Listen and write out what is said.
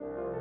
you